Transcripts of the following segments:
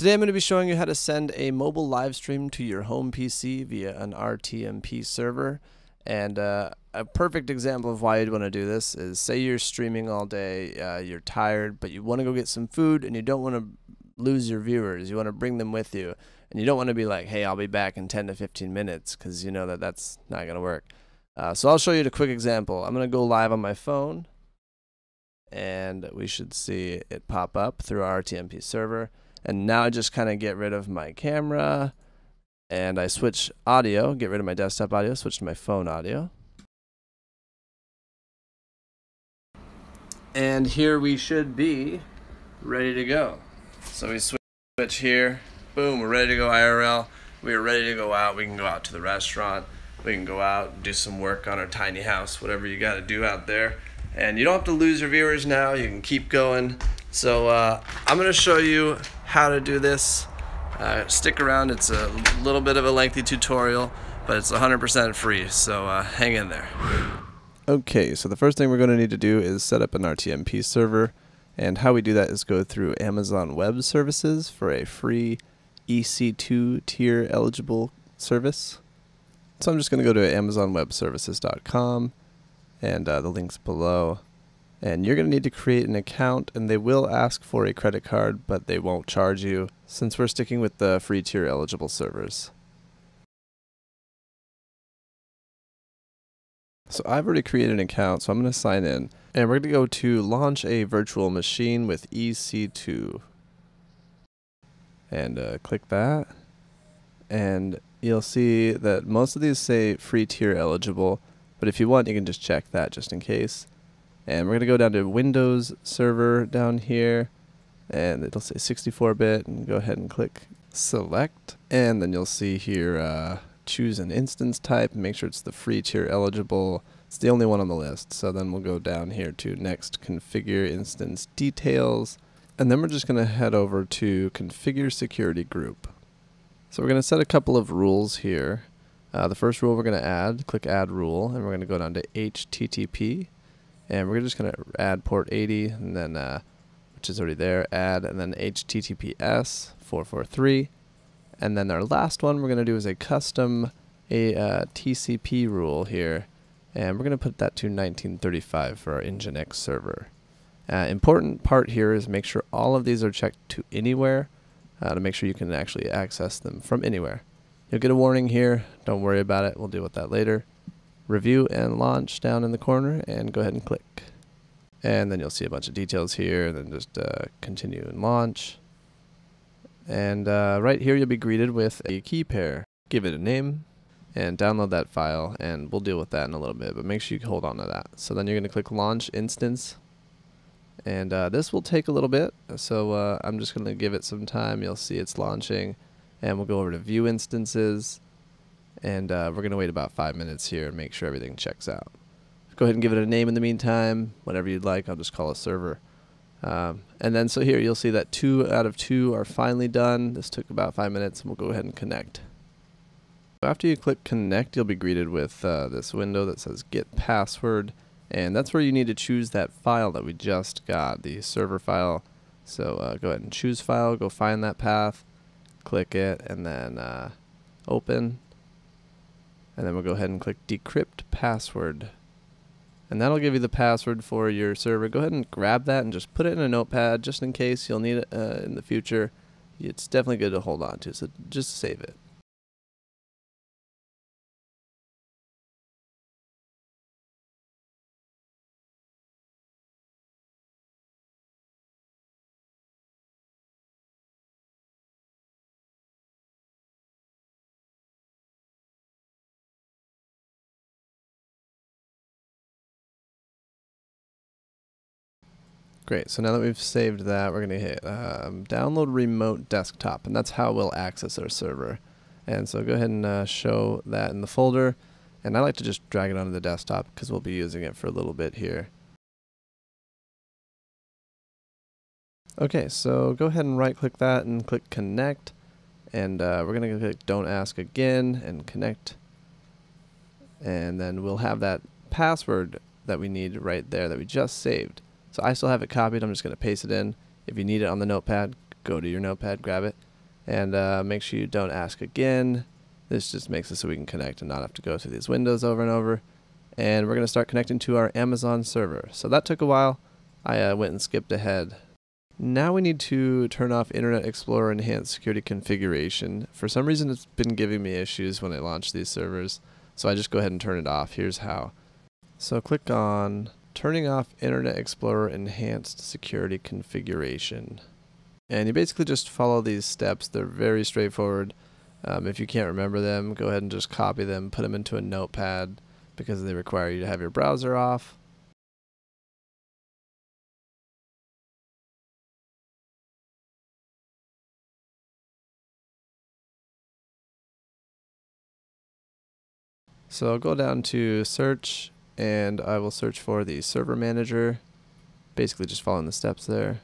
Today I'm going to be showing you how to send a mobile live stream to your home PC via an RTMP server. And uh, a perfect example of why you'd want to do this is say you're streaming all day, uh, you're tired, but you want to go get some food and you don't want to lose your viewers. You want to bring them with you. And you don't want to be like, hey, I'll be back in 10 to 15 minutes because you know that that's not going to work. Uh, so I'll show you a quick example. I'm going to go live on my phone and we should see it pop up through our RTMP server. And now I just kind of get rid of my camera and I switch audio, get rid of my desktop audio, switch to my phone audio. And here we should be ready to go. So we switch here, boom, we're ready to go IRL. We are ready to go out. We can go out to the restaurant. We can go out, and do some work on our tiny house, whatever you got to do out there. And you don't have to lose your viewers now. You can keep going. So uh, I'm going to show you how to do this. Uh, stick around. It's a little bit of a lengthy tutorial, but it's 100% free. So uh, hang in there. Okay, so the first thing we're going to need to do is set up an RTMP server. And how we do that is go through Amazon Web Services for a free EC2 tier eligible service. So I'm just going to go to amazonwebservices.com and uh, the links below. And you're going to need to create an account, and they will ask for a credit card, but they won't charge you since we're sticking with the free tier eligible servers. So I've already created an account, so I'm going to sign in. And we're going to go to launch a virtual machine with EC2. And uh, click that. And you'll see that most of these say free tier eligible, but if you want, you can just check that just in case. And we're going to go down to Windows Server down here, and it'll say 64-bit, and go ahead and click Select, and then you'll see here uh, choose an instance type, make sure it's the free tier eligible. It's the only one on the list, so then we'll go down here to Next Configure Instance Details, and then we're just going to head over to Configure Security Group. So we're going to set a couple of rules here. Uh, the first rule we're going to add, click Add Rule, and we're going to go down to HTTP, and we're just going to add port 80 and then uh, which is already there add and then https 443 and then our last one we're going to do is a custom a uh, tcp rule here. And we're going to put that to 1935 for our nginx server. Uh, important part here is make sure all of these are checked to anywhere uh, to make sure you can actually access them from anywhere. You'll get a warning here. Don't worry about it. We'll deal with that later review and launch down in the corner and go ahead and click. And then you'll see a bunch of details here and then just uh, continue and launch. And uh, right here you'll be greeted with a key pair. Give it a name and download that file and we'll deal with that in a little bit but make sure you hold on to that. So then you're going to click launch instance and uh, this will take a little bit so uh, I'm just going to give it some time. You'll see it's launching and we'll go over to view instances and uh, we're going to wait about five minutes here and make sure everything checks out. Go ahead and give it a name in the meantime, whatever you'd like. I'll just call a server. Um, and then so here you'll see that two out of two are finally done. This took about five minutes and we'll go ahead and connect. After you click connect, you'll be greeted with uh, this window that says get password. And that's where you need to choose that file that we just got, the server file. So uh, go ahead and choose file, go find that path, click it, and then uh, open and then we'll go ahead and click decrypt password. And that'll give you the password for your server. Go ahead and grab that and just put it in a notepad just in case you'll need it uh, in the future. It's definitely good to hold on to, so just save it. Great, so now that we've saved that, we're going to hit um, download remote desktop, and that's how we'll access our server. And so go ahead and uh, show that in the folder, and I like to just drag it onto the desktop because we'll be using it for a little bit here. Okay, so go ahead and right click that and click connect, and uh, we're going to click don't ask again and connect, and then we'll have that password that we need right there that we just saved. So I still have it copied. I'm just going to paste it in. If you need it on the notepad, go to your notepad, grab it. And uh, make sure you don't ask again. This just makes it so we can connect and not have to go through these windows over and over. And we're going to start connecting to our Amazon server. So that took a while. I uh, went and skipped ahead. Now we need to turn off Internet Explorer Enhanced Security Configuration. For some reason it's been giving me issues when I launch these servers. So I just go ahead and turn it off. Here's how. So click on turning off Internet Explorer Enhanced Security Configuration. And you basically just follow these steps. They're very straightforward. Um, if you can't remember them, go ahead and just copy them, put them into a notepad because they require you to have your browser off. So I'll go down to search and I will search for the server manager, basically just following the steps there.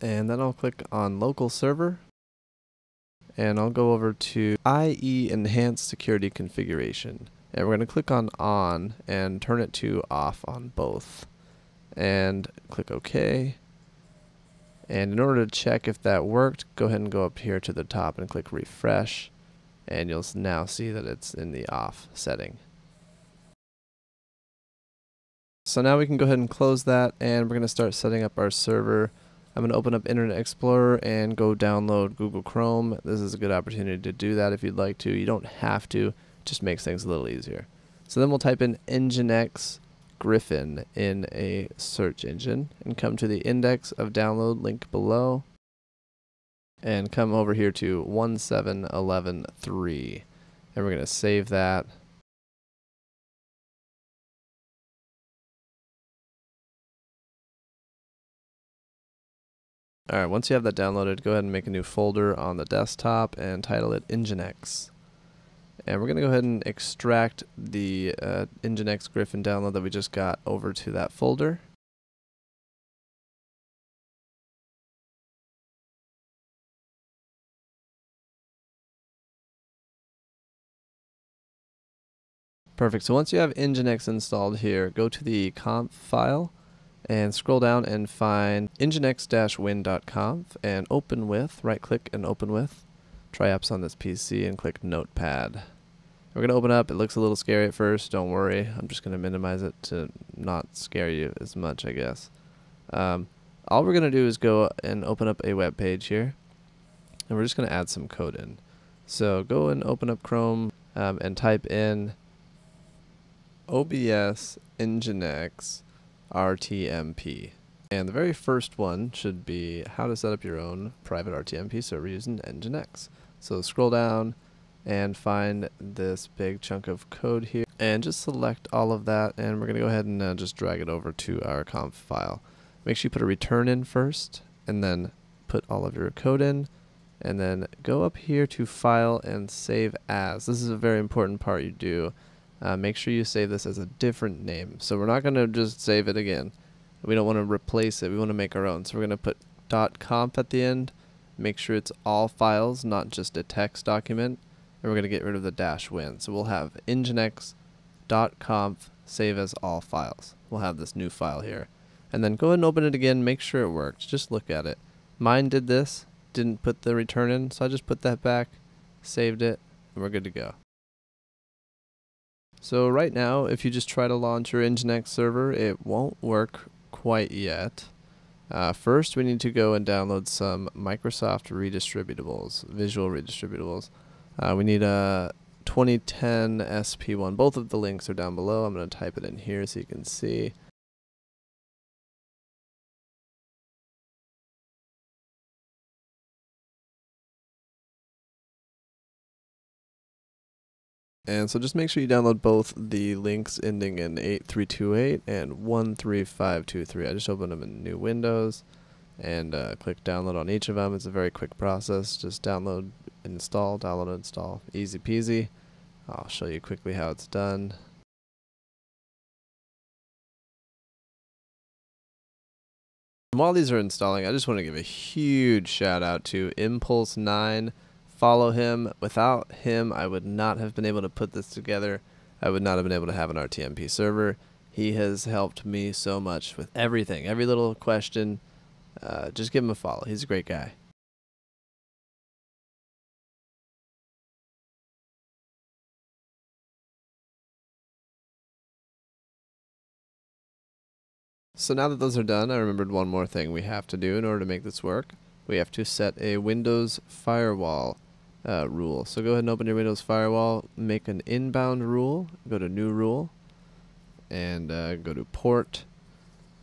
And then I'll click on local server and I'll go over to IE Enhanced Security Configuration. And we're going to click on on and turn it to off on both. And click OK. And in order to check if that worked, go ahead and go up here to the top and click refresh. And you'll now see that it's in the off setting. So now we can go ahead and close that and we're going to start setting up our server. I'm going to open up Internet Explorer and go download Google Chrome. This is a good opportunity to do that if you'd like to. You don't have to, it just makes things a little easier. So then we'll type in Nginx Gryphon in a search engine. And come to the index of download link below. And come over here to 17113 and we're going to save that. Alright, once you have that downloaded, go ahead and make a new folder on the desktop and title it Nginx. And we're going to go ahead and extract the uh, Nginx Gryphon download that we just got over to that folder. Perfect. So once you have Nginx installed here, go to the conf file and scroll down and find nginx-win.conf and open with, right click and open with. Try apps on this PC and click notepad. We're going to open up. It looks a little scary at first. Don't worry. I'm just going to minimize it to not scare you as much, I guess. Um, all we're going to do is go and open up a web page here. And we're just going to add some code in. So go and open up Chrome um, and type in OBS Nginx RTMP. And the very first one should be how to set up your own private RTMP server using Nginx. So scroll down and find this big chunk of code here and just select all of that and we're going to go ahead and uh, just drag it over to our conf file. Make sure you put a return in first and then put all of your code in and then go up here to file and save as. This is a very important part you do. Uh, make sure you save this as a different name. So we're not going to just save it again. We don't want to replace it. We want to make our own. So we're going to put .conf at the end. Make sure it's all files, not just a text document and we're going to get rid of the dash win. So we'll have nginx.conf save as all files. We'll have this new file here. And then go ahead and open it again, make sure it works. Just look at it. Mine did this, didn't put the return in, so I just put that back, saved it, and we're good to go. So right now, if you just try to launch your Nginx server, it won't work quite yet. Uh, first, we need to go and download some Microsoft redistributables, visual redistributables. Uh, we need a 2010 SP1. Both of the links are down below. I'm going to type it in here so you can see. And so just make sure you download both the links ending in 8328 and 13523. I just opened them in new windows and uh, click download on each of them. It's a very quick process. Just download install, download, install. Easy peasy. I'll show you quickly how it's done. And while these are installing, I just want to give a huge shout out to Impulse9. Follow him. Without him, I would not have been able to put this together. I would not have been able to have an RTMP server. He has helped me so much with everything, every little question. Uh, just give him a follow. He's a great guy. So now that those are done, I remembered one more thing we have to do in order to make this work. We have to set a Windows firewall uh, rule. So go ahead and open your Windows firewall, make an inbound rule, go to new rule, and uh, go to port,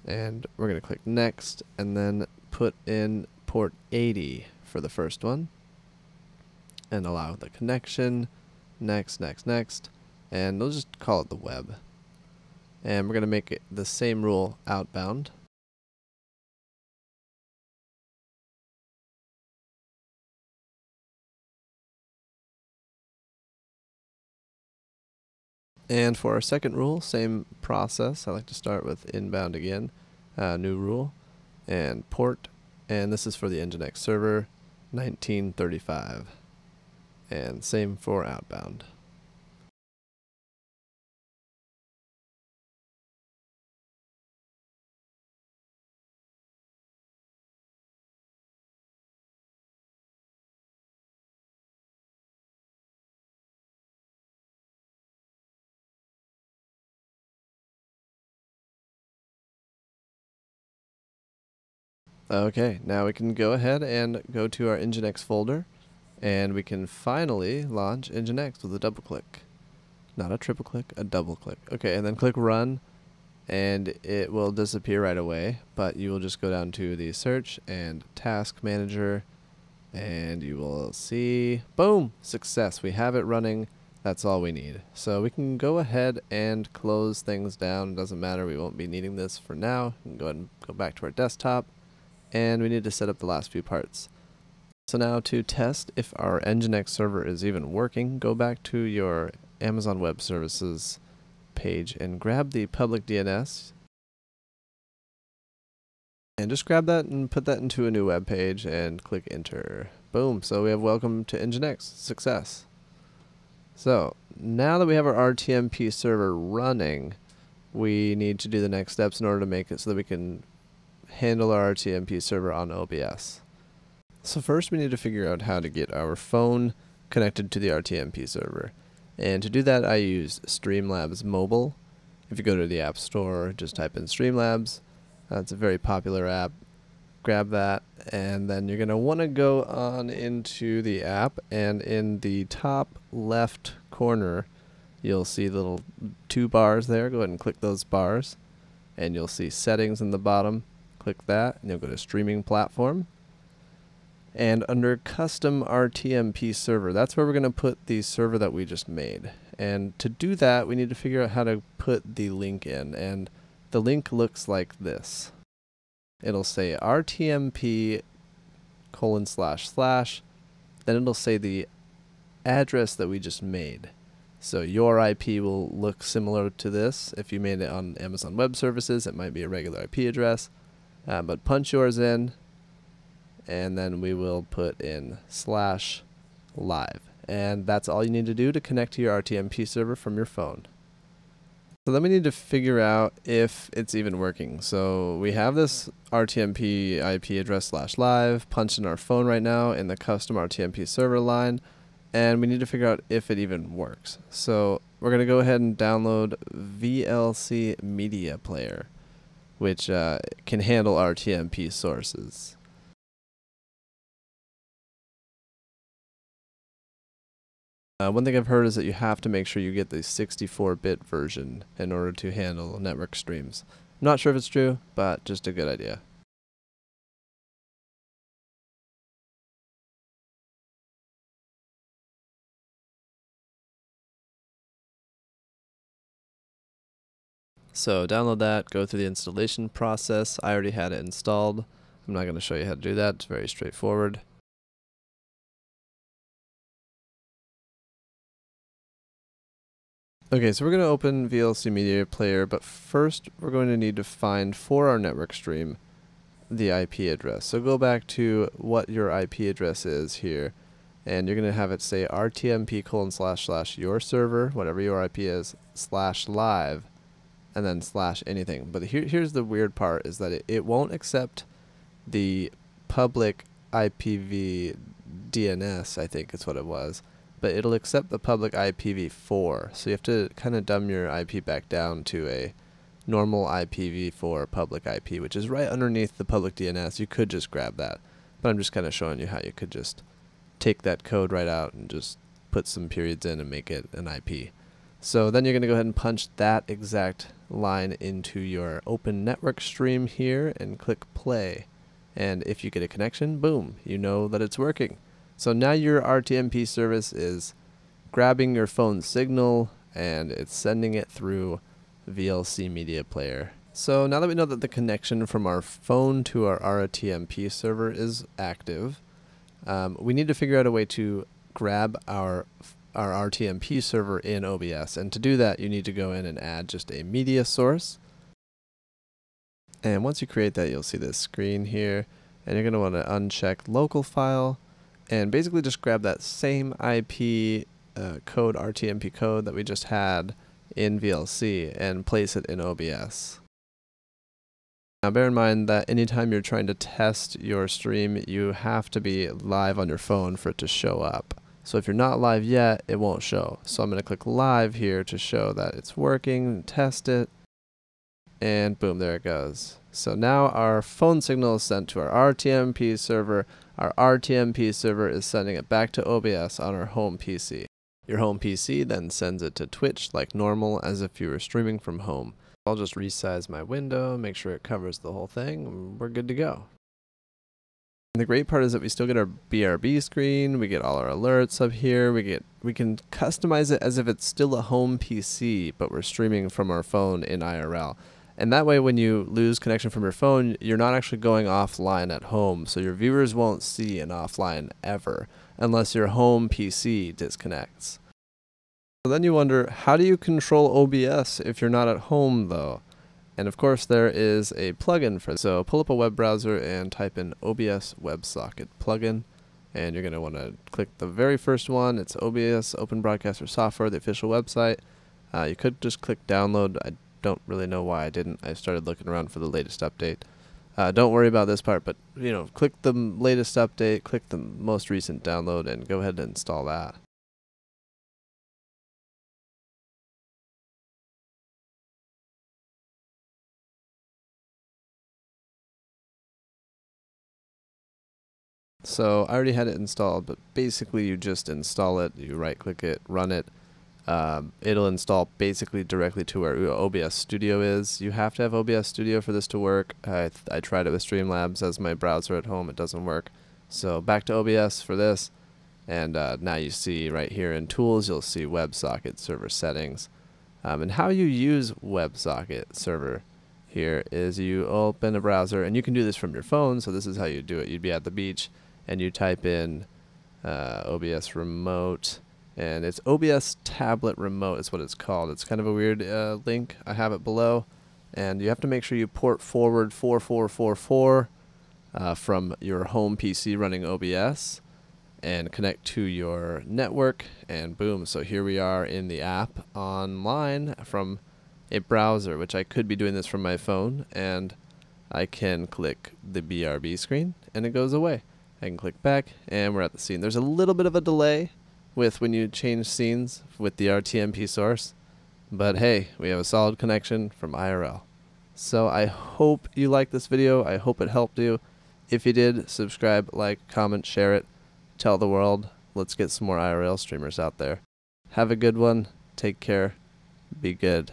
and we're going to click next, and then put in port 80 for the first one, and allow the connection, next, next, next, and we'll just call it the web. And we're going to make it the same rule outbound. And for our second rule, same process. I like to start with inbound again, uh, new rule, and port. And this is for the Nginx server, 1935. And same for outbound. Okay, now we can go ahead and go to our Nginx folder, and we can finally launch Nginx with a double click. Not a triple click, a double click. Okay, and then click run, and it will disappear right away, but you will just go down to the search and task manager, and you will see, boom, success. We have it running. That's all we need. So we can go ahead and close things down. Doesn't matter. We won't be needing this for now. We can go ahead and go back to our desktop and we need to set up the last few parts. So now to test if our Nginx server is even working, go back to your Amazon Web Services page and grab the public DNS and just grab that and put that into a new web page and click enter. Boom, so we have welcome to Nginx, success. So now that we have our RTMP server running, we need to do the next steps in order to make it so that we can handle our RTMP server on OBS. So first we need to figure out how to get our phone connected to the RTMP server. And to do that I use Streamlabs Mobile. If you go to the App Store, just type in Streamlabs. Uh, That's a very popular app. Grab that and then you're going to want to go on into the app and in the top left corner you'll see little two bars there. Go ahead and click those bars and you'll see settings in the bottom Click that and you'll go to streaming platform. And under custom RTMP server, that's where we're going to put the server that we just made. And to do that, we need to figure out how to put the link in. And the link looks like this. It'll say RTMP colon slash slash. Then it'll say the address that we just made. So your IP will look similar to this. If you made it on Amazon Web Services, it might be a regular IP address. Uh, but punch yours in, and then we will put in slash live. And that's all you need to do to connect to your RTMP server from your phone. So then we need to figure out if it's even working. So we have this RTMP IP address slash live punched in our phone right now in the custom RTMP server line. And we need to figure out if it even works. So we're going to go ahead and download VLC Media Player which uh, can handle RTMP sources. Uh, one thing I've heard is that you have to make sure you get the 64-bit version in order to handle network streams. I'm not sure if it's true, but just a good idea. So download that, go through the installation process. I already had it installed. I'm not going to show you how to do that. It's very straightforward. Okay, so we're going to open VLC Media Player, but first we're going to need to find for our network stream the IP address. So go back to what your IP address is here, and you're going to have it say rtmp colon slash slash your server, whatever your IP is, slash live, and then slash anything. But here, here's the weird part is that it, it won't accept the public IPv DNS, I think is what it was, but it'll accept the public IPv4. So you have to kind of dumb your IP back down to a normal IPv4 public IP, which is right underneath the public DNS. You could just grab that, but I'm just kind of showing you how you could just take that code right out and just put some periods in and make it an IP. So then you're going to go ahead and punch that exact line into your open network stream here and click play. And if you get a connection, boom, you know that it's working. So now your RTMP service is grabbing your phone signal and it's sending it through VLC media player. So now that we know that the connection from our phone to our RTMP server is active, um, we need to figure out a way to grab our our RTMP server in OBS. And to do that, you need to go in and add just a media source. And once you create that, you'll see this screen here. And you're going to want to uncheck local file and basically just grab that same IP uh, code, RTMP code that we just had in VLC and place it in OBS. Now bear in mind that anytime you're trying to test your stream, you have to be live on your phone for it to show up. So if you're not live yet, it won't show. So I'm going to click live here to show that it's working, test it, and boom, there it goes. So now our phone signal is sent to our RTMP server. Our RTMP server is sending it back to OBS on our home PC. Your home PC then sends it to Twitch like normal as if you were streaming from home. I'll just resize my window, make sure it covers the whole thing, and we're good to go. And the great part is that we still get our BRB screen, we get all our alerts up here, we get we can customize it as if it's still a home PC, but we're streaming from our phone in IRL. And that way when you lose connection from your phone, you're not actually going offline at home, so your viewers won't see an offline ever unless your home PC disconnects. So then you wonder, how do you control OBS if you're not at home though? And of course there is a plugin for this. So pull up a web browser and type in OBS WebSocket plugin. And you're going to want to click the very first one. It's OBS Open Broadcaster Software, the official website. Uh, you could just click download. I don't really know why I didn't. I started looking around for the latest update. Uh, don't worry about this part, but you know, click the latest update, click the most recent download, and go ahead and install that. So I already had it installed, but basically you just install it, you right click it, run it. Um, it'll install basically directly to where OBS Studio is. You have to have OBS Studio for this to work. I, I tried it with Streamlabs as my browser at home, it doesn't work. So back to OBS for this. And uh, now you see right here in Tools, you'll see WebSocket Server Settings. Um, and how you use WebSocket Server here is you open a browser, and you can do this from your phone, so this is how you do it. You'd be at the beach, and you type in uh, OBS remote and it's OBS tablet remote is what it's called. It's kind of a weird uh, link. I have it below and you have to make sure you port forward 4444 uh, from your home PC running OBS and connect to your network and boom so here we are in the app online from a browser which I could be doing this from my phone and I can click the BRB screen and it goes away. I can click back and we're at the scene. There's a little bit of a delay with when you change scenes with the RTMP source, but hey, we have a solid connection from IRL. So I hope you liked this video. I hope it helped you. If you did, subscribe, like, comment, share it. Tell the world. Let's get some more IRL streamers out there. Have a good one. Take care. Be good.